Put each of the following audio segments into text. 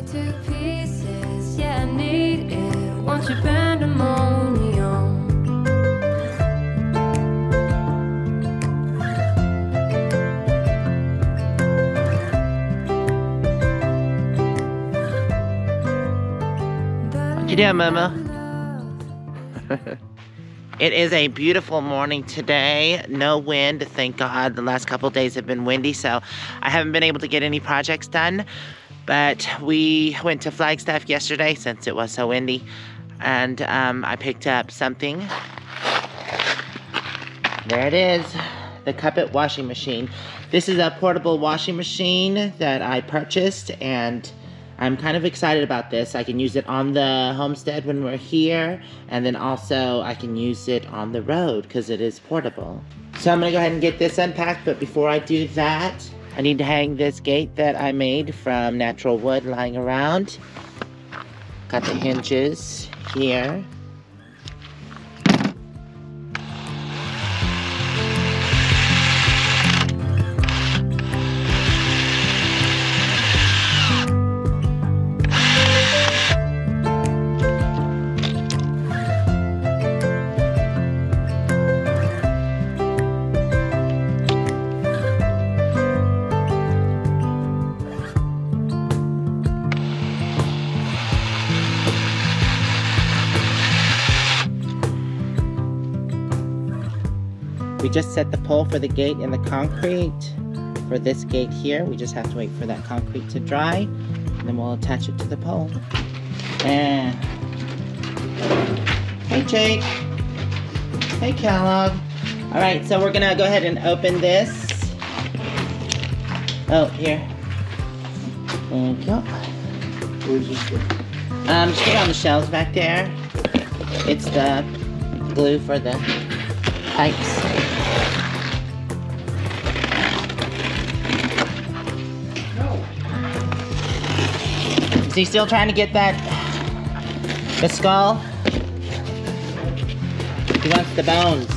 Yeah, you doing, Mama? It is a beautiful morning today. No wind, thank God. The last couple days have been windy, so I haven't been able to get any projects done. But we went to Flagstaff yesterday since it was so windy, and um, I picked up something. There it is, the Kuppet washing machine. This is a portable washing machine that I purchased, and I'm kind of excited about this. I can use it on the homestead when we're here, and then also I can use it on the road because it is portable. So I'm gonna go ahead and get this unpacked, but before I do that, I need to hang this gate that I made from natural wood lying around. Got the hinges here. Just set the pole for the gate in the concrete. For this gate here, we just have to wait for that concrete to dry, and then we'll attach it to the pole. And hey, Jake. Hey, Kellogg. All right, so we're gonna go ahead and open this. Oh, here. There you go. Where's this? Um, just on the shelves back there. It's the glue for the pipes. Is he still trying to get that? The skull? He wants the bones.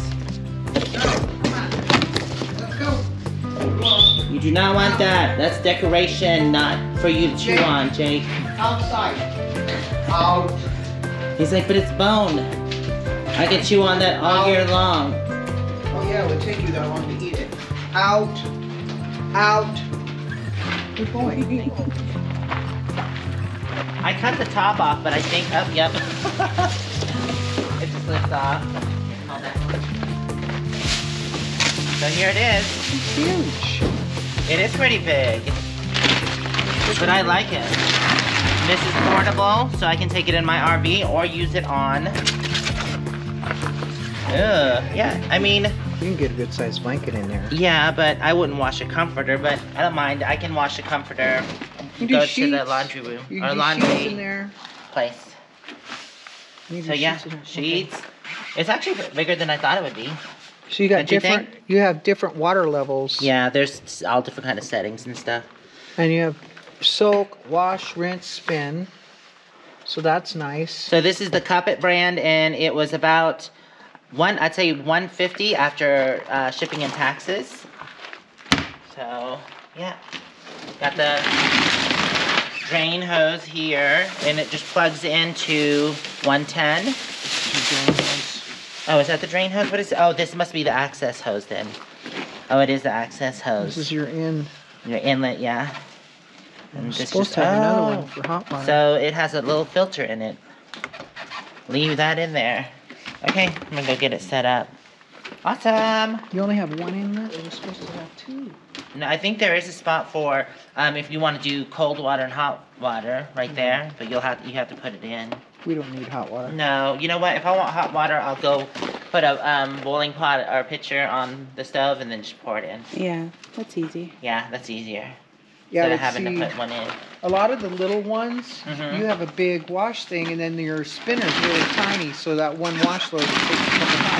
You do not want that. That's decoration, not for you to chew on, Jake. Outside. Out. He's like, but it's bone. I can chew on that all year long. Oh yeah, it would take you that long to eat it. Out. Out. Good boy. I cut the top off, but I think, oh, yep. it just slips off. So here it is. It's huge. It is pretty big. But I like it. This is portable, so I can take it in my RV or use it on. Ugh, yeah, I mean, You can get a good sized blanket in there. yeah, but I wouldn't wash a comforter, but I don't mind. I can wash a comforter, You do go to the laundry room, You or do laundry sheets in there. place. You So yeah, in there. Okay. sheets. It's actually bigger than I thought it would be. So you got Don't you different. You have different water levels. Yeah, there's all different kind of settings and stuff. And you have soak, wash, rinse, spin. So that's nice. So this is the Kuppet brand, and it was about one, I'd say 150 after uh, shipping and taxes. So yeah, got the drain hose here, and it just plugs into 110. Oh, is that the drain hose? What is? Oh, this must be the access hose then. Oh, it is the access hose. This is your in. Your inlet, yeah. And supposed just- to have another oh. one for hot water. So it has a little filter in it. Leave that in there. Okay, I'm gonna go get it set up. Awesome. you only have one inlet. You're supposed to have two. No, I think there is a spot for um, if you want to do cold water and hot water right Mm-hmm. there, but you'll have you have to put it in. We don't need hot water. No, you know what? If I want hot water, I'll go put a um, boiling pot or pitcher on the stove and then just pour it in. Yeah, that's easy. Yeah, that's easier Yeah, instead of having see, to put one in. a lot of the little ones, Mhm. you have a big wash thing, and then your spinner's really tiny, so that one wash load takes a couple.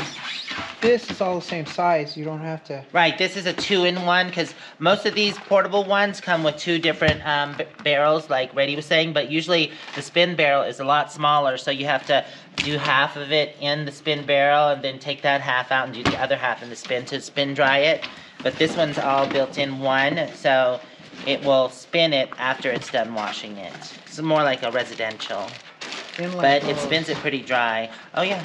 This is all the same size. You don't have to. Right, this is a two-in-one because most of these portable ones come with two different um, b- barrels, like Brady was saying. But usually the spin barrel is a lot smaller, so you have to do half of it in the spin barrel and then take that half out and do the other half in the spin to spin dry it. But this one's all built in one, so it will spin it after it's done washing it. It's more like a residential, but it spins it pretty dry. Oh yeah.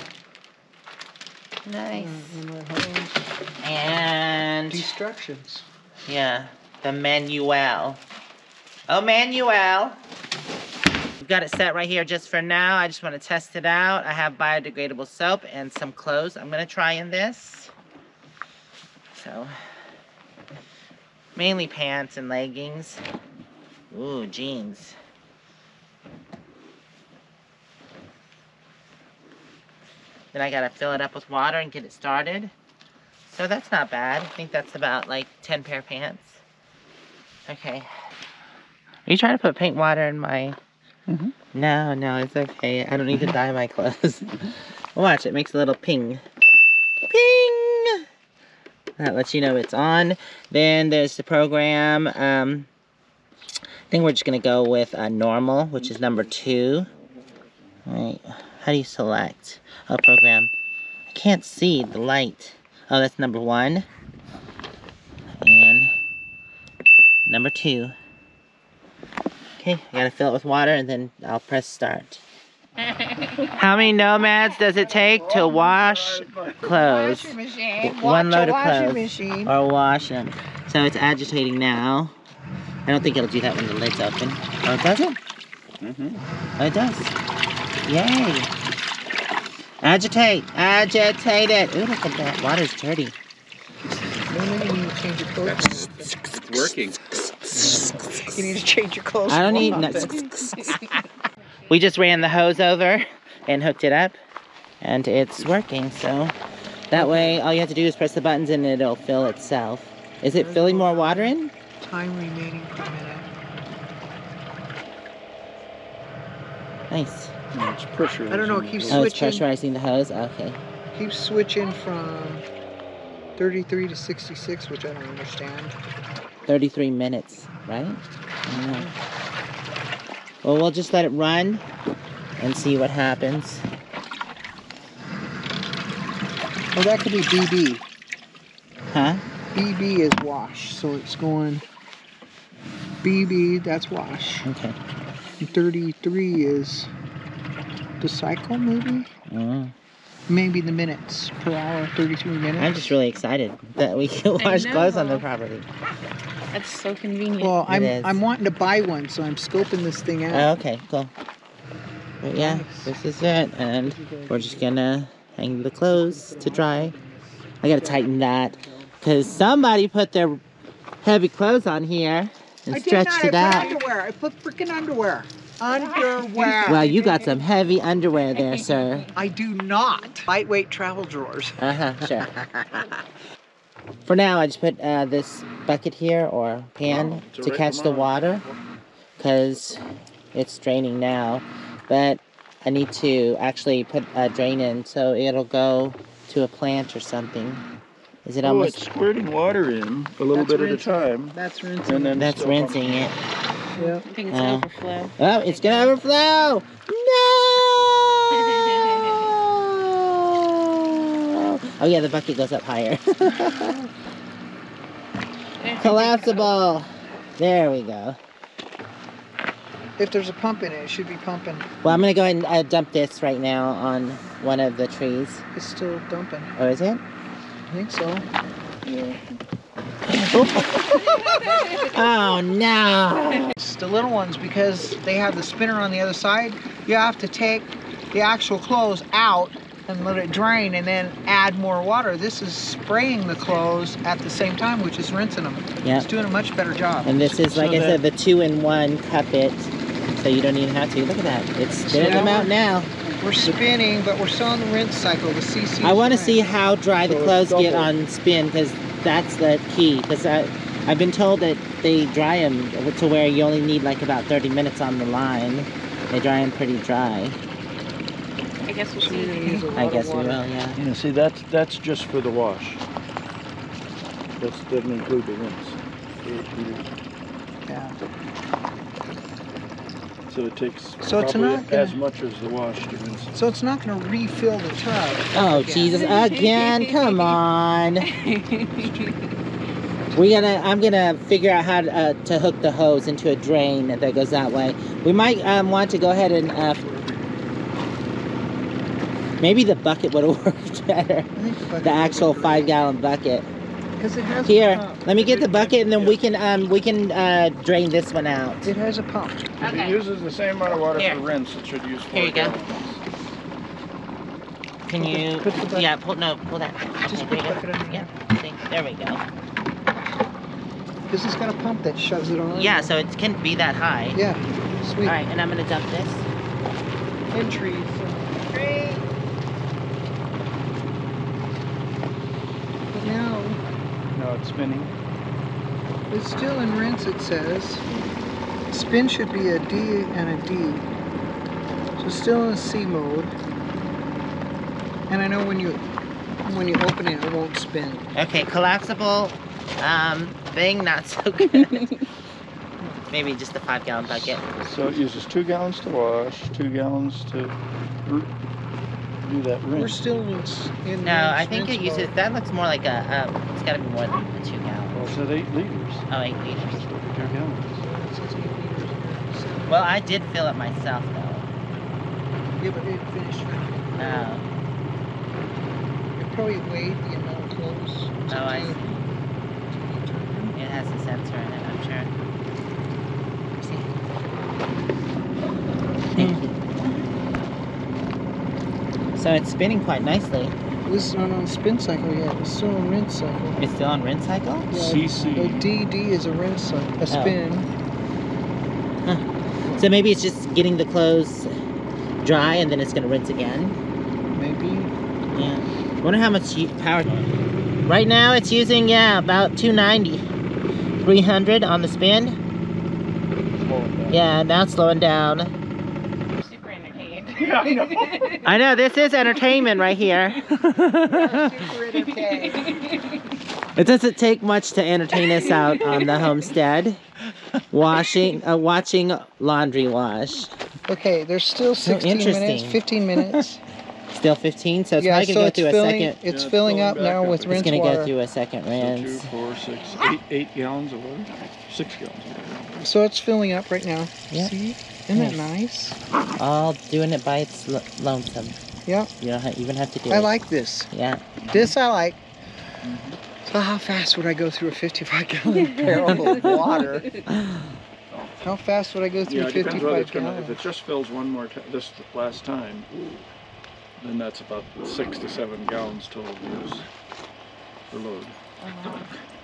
Nice. Mm, inlet. And instructions. yeah, the manual. Oh, Manuel. We've got it set right here just for now. I just want to test it out. I have biodegradable soap and some clothes. I'm going to try in this. So, mainly pants and leggings. Ooh, jeans. Then I got to fill it up with water and get it started. So that's not bad. I think that's about like 10 pair of pants. Okay. Are you trying to put paint water in my... Mm -hmm. No, no, it's okay. I don't need to dye my clothes. Watch, it makes a little ping. Ping! That lets you know it's on. Then there's the program. Um, I think we're just going to go with uh, normal, which is number two. Alright, how do you select? a program. I can't see the light. Oh, that's number one. And number two. Okay, I gotta fill it with water and then I'll press start. How many nomads does it take to wash clothes? One load of washing clothes. Or wash them. So it's agitating now. I don't think it'll do that when the lid's open. Oh, it doesn't? Mm-hmm. Oh, it does. Yay. Agitate. Agitate it. Ooh, look at that. Water's dirty. Maybe you need to change your clothes. It's working. You need to change your clothes. I don't for need a no. We just ran the hose over and hooked it up, and it's working. So that way, all you have to do is press the buttons and it'll fill itself. Is it filling more water in? Time remaining per minute. Nice. It's pressure. I don't know, it keeps Oh, it's switching. pressurizing the hose. Oh, okay. Keep switching from 33 to 66, which I don't understand. 33 minutes, right? I don't know. Well, we'll just let it run and see what happens. Oh, that could be BB. Huh? BB is wash, so it's going BB, that's wash. Okay. And 33 is the cycle, maybe? Mm. Maybe the minutes per hour, 33 minutes. I'm just really excited that we can wash clothes on the property. That's so convenient. Well, I'm. I'm wanting to buy one, so I'm scoping this thing Oh, out. okay, cool. But yeah, Nice. this is it, and we're just gonna hang the clothes to dry. I gotta tighten that, cause somebody put their heavy clothes on here and I did stretched not. it I out. put underwear. I put freaking underwear. Underwear. Well, you got some heavy underwear there, sir. I do not. Lightweight travel drawers. Uh huh, sure. For now, I just put uh, this bucket here or pan It's a to catch the water because it's draining now. But I need to actually put a drain in so it'll go to a plant or something. Is it Oh, it's almost? squirting water in a little That's bit rinsing. at a time. That's rinsing. And then That's still rinsing it. Yeah. I think it's Oh. overflow. Oh, it's gonna overflow! No! Oh yeah, the bucket goes up higher. Collapsible. There we go. If there's a pump in it, it should be pumping. Well, I'm gonna go ahead and uh, dump this right now on one of the trees. It's still dumping. Oh, is it? I think so. Oh no! It's the little ones because they have the spinner on the other side. You have to take the actual clothes out and let it drain and then add more water. This is spraying the clothes at the same time, which is rinsing them. Yeah. It's doing a much better job. And this is, like So I said, the two-in-one Kuppet, so you don't even have to. Look at that. It's spinning them out now. We're spinning, but we're still on the rinse cycle, the CC. I want to see how dry the So it's clothes get on spin because that's the key. Because I've been told that they dry them to where you only need like about 30 minutes on the line. They dry them pretty dry. I guess we'll So you're see. use a lot I guess we will, water. yeah. Yeah, see, that's, that's just for the wash. That doesn't include the rinse. Yeah. So it takes So it's probably not gonna- as much as the wash to rinse. it. So it's not going to refill the tub. Oh, again. Jesus, again, come on. Just We gonna. I'm gonna figure out how to, uh, to hook the hose into a drain that goes that way. We might um, want to go ahead and. Uh, maybe the bucket would have worked better. I think the The actual five gallon bucket. Because it has Here, a pump. let me get the bucket and then we can um we can uh, drain this one out. It has a pump. If it uses the same amount of water Here. for rinse, it should use four Here you go. Can Put the- you? put the yeah, pull no, pull that. Just Okay, put there the you go. bucket under Yeah, there we go. Because it's got a pump that shoves it on. Yeah, so it can be that high. Yeah. Sweet. All right, and I'm gonna dump this. And trees. Tree. But now No, it's spinning. it's still in rinse. It says spin should be a D and a D. So still in C mode. And I know when you when you open it, it won't spin. Okay, collapsible um thing, not so good. Maybe just a five gallon bucket. So it uses two gallons to wash, two gallons to do that rinse. We're still in, s- No, I think it uses. mode. That looks more like a. Um, it's got to be more than a two gallon. Well, it said eight liters. Oh, eight liters. Just over two gallons. It says eight liters here, so- Well, I did fill it myself though. Yeah, but it finished. Oh, It probably weighed the amount of clothes. Oh, I Sometimes- it has a sensor in it. I'm sure. See. Mm-hmm. So it's spinning quite nicely. This is not on spin cycle yet. It's still on rinse cycle. It's still on rinse cycle. Yeah, CC. A DD is a rinse cycle, Oh. a spin. Huh. So maybe it's just getting the clothes dry and then it's gonna rinse again. Maybe. Yeah. Wonder how much power. Right now it's using yeah about 290, 300 on the spin. Yeah, now it's slowing down. Super entertained. Yeah, I know. I know this is entertainment right here. It doesn't take much to entertain us out on the homestead. Washing, uh, watching laundry wash. Okay, there's still 16 minutes, 15 minutes. Still 15, so it's yeah, probably so gonna it's go through filling. a second. It's Yeah, filling filling up now up. with It's It's gonna water. go through a second So two, rinse. four, six, eight, eight gallons of water. Six gallons of water. So it's filling up right now. Yep. See? Isn't that nice? All doing it by its lonesome. Yeah. You don't even have to do I it. like this. Yeah. This I like. So how fast would I go through a 55 gallon barrel of water? How fast would I go through Yeah, it depends whether 55 it's gonna, if gallons? it just fills one more, ti- this last time, then that's about six to seven gallons total use per load. Oh,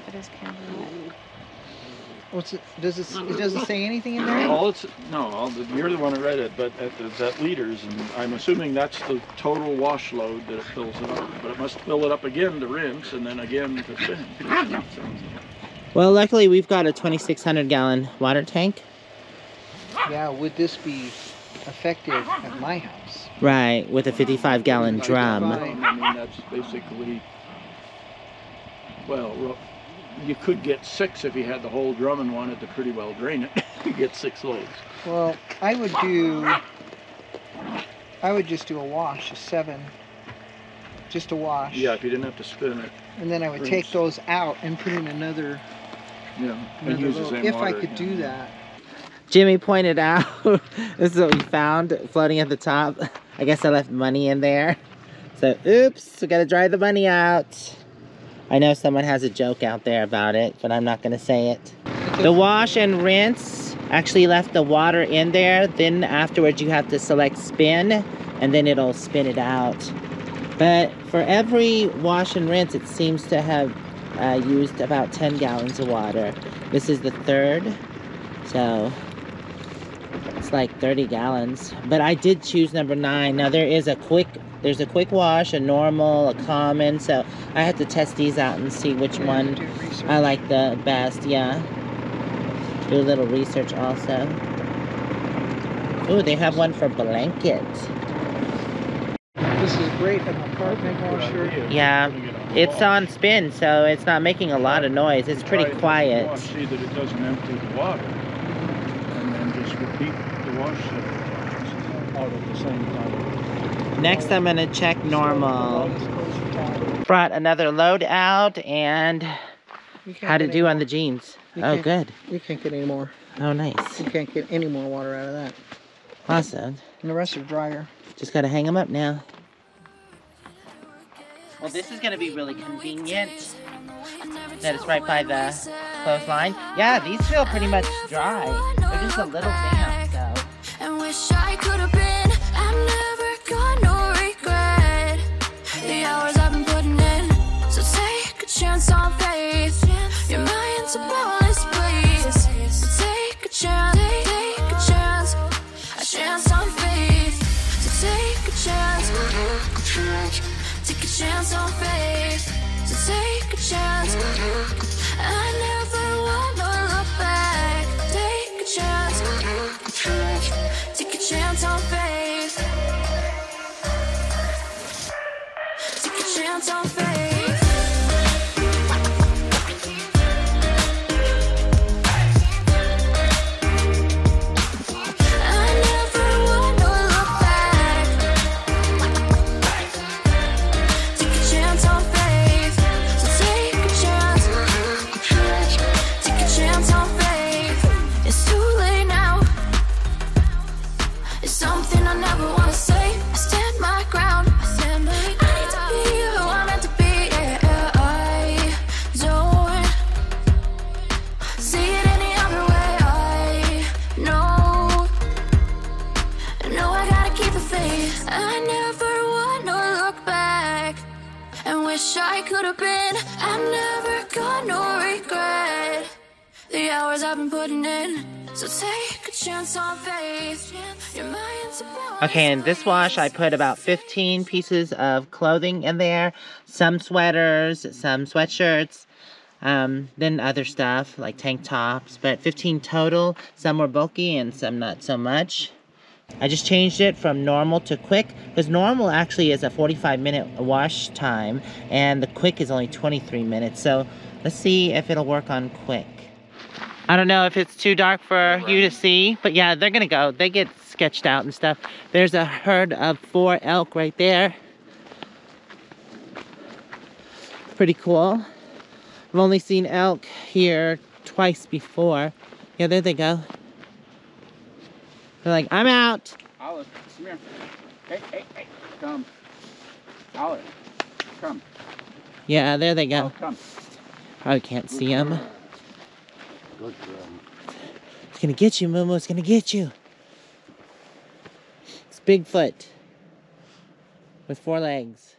it is kind of. What's it? Does it? It doesn't say anything in there. All it's, no, all the, you're the one who read it, but at, it's at liters, and I'm assuming that's the total wash load that it fills it up. But it must fill it up again to rinse, and then again to spin. Well, luckily we've got a 2,600 gallon water tank. Yeah. Would this be effective at my house? Right, with a 55 gallon drum. I mean, that's basically, well, you could get six if you had the whole drum and wanted to pretty well drain it. You get six loads. Well, I would do. I would just do a wash, a seven. Just a wash. Yeah, if you didn't have to spin it, And then I would Rinse. take those out and put in another. yeah, and another use the load, same if water I could again. do that. Jimmy pointed out, this is what we found floating at the top. I guess I left money in there. So, oops, we gotta dry the money out. I know someone has a joke out there about it, but I'm not gonna say it. The wash and rinse actually left the water in there. Then afterwards you have to select spin and then it'll spin it out. But for every wash and rinse, it seems to have uh, used about 10 gallons of water. This is the third. So it's like 30 gallons. But I did choose number nine. Now there is a quick there's a quick wash, a normal, a common. So I have to test these out and see which one I like the best, yeah. Do a little research also. Ooh, they have one for blankets. This is great. An apartment Good washer. idea. Yeah, Putting it on It's on spin, so it's not making a lot of noise. It's pretty Try it, quiet. Watch, see that it doesn't empty the water, and then just repeat the wash several times out at the same time. Next, I'm gonna check normal. All these clothes are tied. Brought another load out, and How'd get it do any on the jeans? You Oh, good. You can't get any more. Oh, nice. You can't get any more water out of that. Awesome. And the rest are drier. Just gotta hang them up now. Well, this is gonna be really convenient. That it's right by the clothesline. Yeah, these feel pretty much dry. They're just a little damp, chance on faith. So take a chance, Take a chance. On faith. take Okay, in this wash, I put about 15 pieces of clothing in there. Some sweaters, some sweatshirts, um, then other stuff like tank tops. But 15 total. Some were bulky and some not so much. I just changed it from normal to quick because normal actually is a 45 minute wash time and the quick is only 23 minutes. So let's see if it'll work on quick. I don't know if it's too dark for you to see, but yeah, they're gonna go. They get sketched out and stuff. There's a herd of four elk right there. Pretty cool. I've only seen elk here twice before. Yeah, there they go. They're like, I'm out. Olive, come here. Hey, hey, hey, come. Olive, come. Yeah, there they Oh, go. come. Probably can't see them. Good girl. It's gonna get you, Moo-moo. It's gonna get you. It's Bigfoot with four legs.